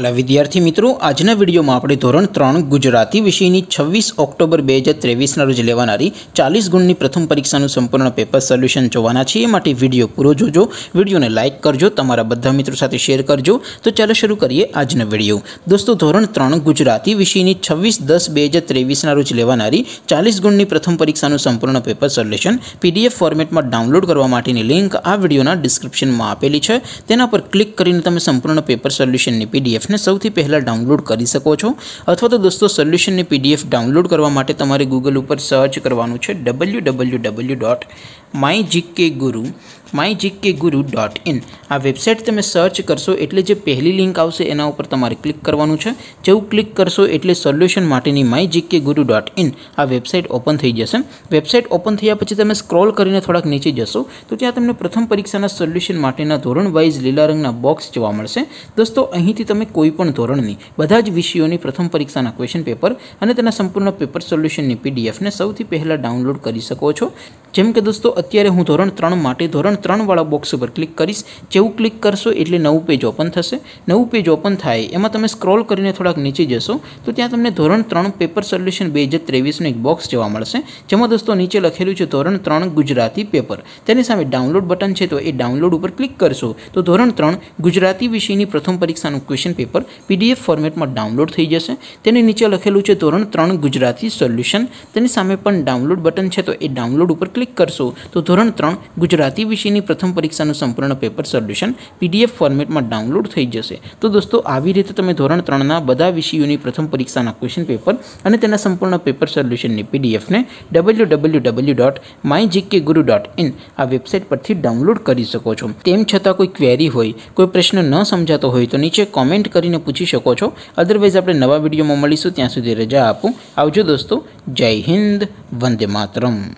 લા વિદ્યાર્થી મિત્રો આજના વિડીયોમાં આપણે ધોરણ ત્રણ ગુજરાતી વિષયની છવ્વીસ ઓક્ટોબર બે હજાર ત્રેવીસના રોજ લેવાનારી ચાલીસ ગુણની પ્રથમ પરીક્ષાનું સંપૂર્ણ પેપર સોલ્યુશન જોવાના છીએ એ માટે વિડીયો પૂરો જોજો વિડીયોને લાઇક કરજો તમારા બધા મિત્રો સાથે શેર કરજો તો ચાલો શરૂ કરીએ આજનો વિડીયો દોસ્તો ધોરણ ત્રણ ગુજરાતી વિષયની છવ્વીસ દસ બે હજાર ત્રેવીસના રોજ લેવાનારી ચાલીસ ગુણની પ્રથમ પરીક્ષાનું સંપૂર્ણ પેપર સોલ્યુશન પીડીએફ ફોર્મેટમાં ડાઉનલોડ કરવા માટેની લિંક આ વિડીયોના ડિસ્ક્રિપ્શનમાં આપેલી છે તેના પર ક્લિક કરીને તમે સંપૂર્ણ પેપર સોલ્યુશનની પીડીએફ પીડીએફને સૌથી પહેલાં ડાઉનલોડ કરી શકો છો અથવા તો દોસ્તો સોલ્યુશનની પીડીએફ ડાઉનલોડ કરવા માટે તમારે ગૂગલ ઉપર સર્ચ કરવાનું છે W W W dot my GK guru my GK guru dot in આ વેબસાઇટ તમે સર્ચ કરશો એટલે જે પહેલી લિંક આવશે એના ઉપર તમારે ક્લિક કરવાનું છે જેવું ક્લિક કરશો એટલે સોલ્યુશન માટેની my GK guru dot in આ વેબસાઇટ ઓપન થઈ જશે વેબસાઇટ ઓપન થયા પછી તમે સ્ક્રોલ કરીને થોડાક નીચે જશો તો ત્યાં તમને પ્રથમ પરીક્ષાના સોલ્યુશન માટેના ધોરણ વાઇઝ લીલા રંગના બોક્સ જોવા મળશે દોસ્તો અહીંથી તમે કોઈ પણ ધોરણની બધા જ વિષયોની પ્રથમ પરીક્ષાના ક્વેશ્ચન પેપર અને તેના સંપૂર્ણ પેપર સોલ્યુશનની પીડીએફને સૌથી પહેલાં ડાઉનલોડ કરી શકો છો જેમ કે દોસ્તો અત્યારે હું ધોરણ ત્રણ માટે ધોરણ ત્રણવાળા બોક્સ ઉપર ક્લિક કરીશ જેવું ક્લિક કરશો એટલે નવું પેજ ઓપન થશે નવું પેજ ઓપન થાય એમાં તમે સ્ક્રોલ કરીને થોડાક નીચે જશો તો ત્યાં તમને ધોરણ ત્રણ પેપર સોલ્યુશન બે હજાર ત્રેવીસનું એક બોક્સ જોવા મળશે જેમાં દોસ્તો નીચે લખેલું છે ધોરણ ત્રણ ગુજરાતી પેપર તેની સામે ડાઉનલોડ બટન છે તો એ ડાઉનલોડ ઉપર ક્લિક કરશો તો ધોરણ ત્રણ ગુજરાતી વિષયની પ્રથમ પરીક્ષાનું ક્વેશ્ચન પેપર પીડીએફ ફોર્મેટમાં ડાઉનલોડ થઈ જશે તેની નીચે લખેલું છે ધોરણ ત્રણ ગુજરાતી સોલ્યુશન તેની સામે પણ ડાઉનલોડ બટન છે તો એ ડાઉનલોડ ઉપર ક્લિક કરશો તો ધોરણ ત્રણ, ગુજરાતી વિષયની પ્રથમ પરીક્ષાનું સંપૂર્ણ પેપર સોલ્યુશન પીડીએફ ફોર્મેટમાં ડાઉનલોડ થઈ જશે. તો દોસ્તો, આવી રીતે તમે ધોરણ ત્રણના બધા વિષયોની પ્રથમ પરીક્ષાના ક્વેશ્ચન પેપર અને તેના સંપૂર્ણ પેપર સોલ્યુશનની પીડીએફને W W W dot my GK Guru dot in આ વેબસાઇટ પરથી ડાઉનલોડ કરી શકો છો. તેમ છતાં કોઈ ક્વેરી હોય, કોઈ પ્રશ્ન ન સમજાતો હોય તો નીચે કોમેન્ટ કરીને પૂછી શકો છો. અદરવાઇઝ આપણે નવા વિડીયોમાં મળીશું. ત્યાં સુધી રજા આપું. આવજો દોસ્તો. જય હિન્દ. વંદે માતરમ.